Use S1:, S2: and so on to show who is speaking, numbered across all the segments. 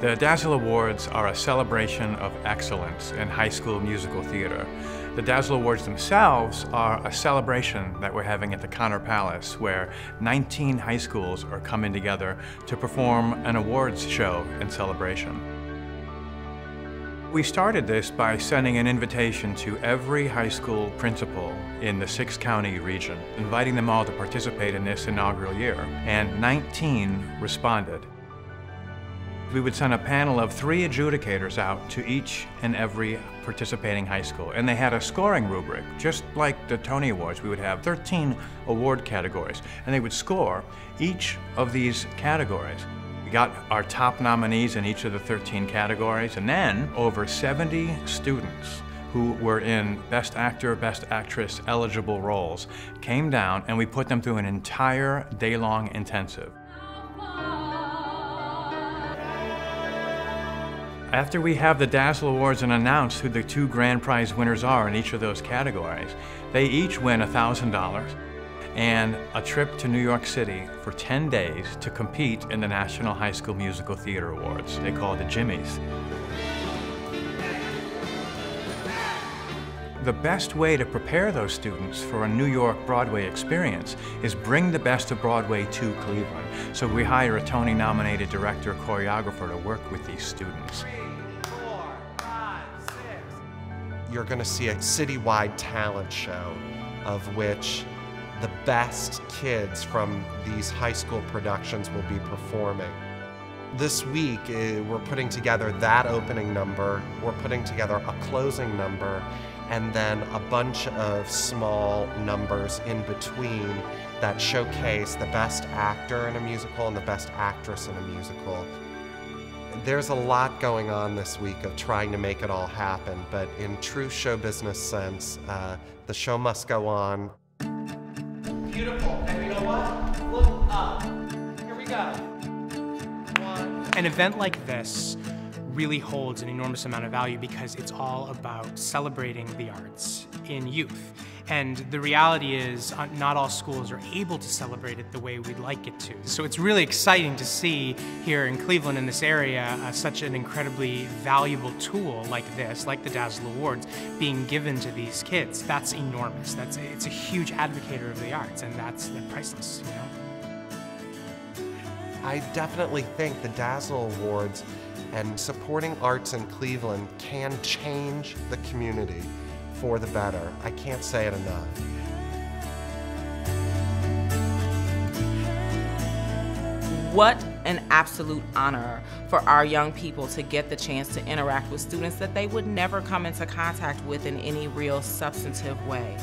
S1: The Dazzle Awards are a celebration of excellence in high school musical theater. The Dazzle Awards themselves are a celebration that we're having at the Connor Palace, where 19 high schools are coming together to perform an awards show in celebration. We started this by sending an invitation to every high school principal in the six county region, inviting them all to participate in this inaugural year, and 19 responded. We would send a panel of three adjudicators out to each and every participating high school, and they had a scoring rubric, just like the Tony Awards. We would have 13 award categories, and they would score each of these categories We got our top nominees in each of the 13 categories, and then over 70 students who were in Best Actor, Best Actress eligible roles came down and we put them through an entire day-long intensive. After we have the Dazzle Awards and announce who the two grand prize winners are in each of those categories, they each win $1,000 and a trip to New York City for 10 days to compete in the National High School Musical Theater Awards. They call it the Jimmies. The best way to prepare those students for a New York Broadway experience is bring the best of Broadway to Cleveland. So we hire a Tony-nominated director, choreographer to work with these students.
S2: You're going to see a citywide talent show of which the best kids from these high school productions will be performing. This week, uh, we're putting together that opening number, we're putting together a closing number, and then a bunch of small numbers in between that showcase the best actor in a musical and the best actress in a musical. There's a lot going on this week of trying to make it all happen, but in true show business sense, uh, the show must go on.
S3: Beautiful. And you know what? Look up. Here we go. One. An event like this really holds an enormous amount of value because it's all about celebrating the arts in youth. And the reality is uh, not all schools are able to celebrate it the way we'd like it to. So it's really exciting to see here in Cleveland in this area uh, such an incredibly valuable tool like this, like the Dazzle Awards, being given to these kids. That's enormous. That's It's a huge advocator of the arts and that's priceless, you know?
S2: I definitely think the Dazzle Awards and supporting arts in Cleveland can change the community for the better. I can't say it enough.
S4: What an absolute honor for our young people to get the chance to interact with students that they would never come into contact with in any real substantive way.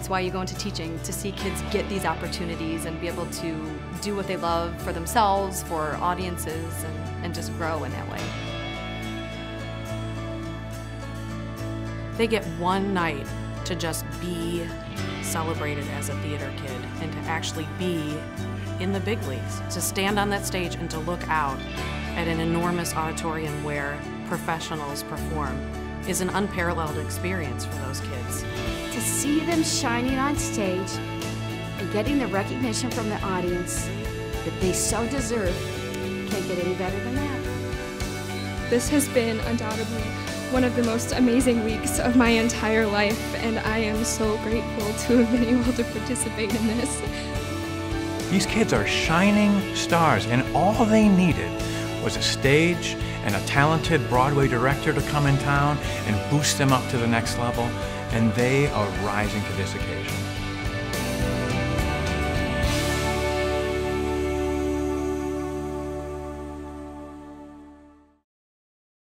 S5: It's why you go into teaching, to see kids get these opportunities and be able to do what they love for themselves, for audiences, and, and just grow in that way.
S6: They get one night to just be celebrated as a theater kid and to actually be in the big leagues, to stand on that stage and to look out at an enormous auditorium where professionals perform is an unparalleled experience for those kids.
S7: To see them shining on stage and getting the recognition from the audience that they so deserve can't get any better than that.
S8: This has been undoubtedly one of the most amazing weeks of my entire life, and I am so grateful to have been able to participate in this.
S1: These kids are shining stars, and all they needed was a stage and a talented Broadway director to come in town and boost them up to the next level, and they are rising to this occasion.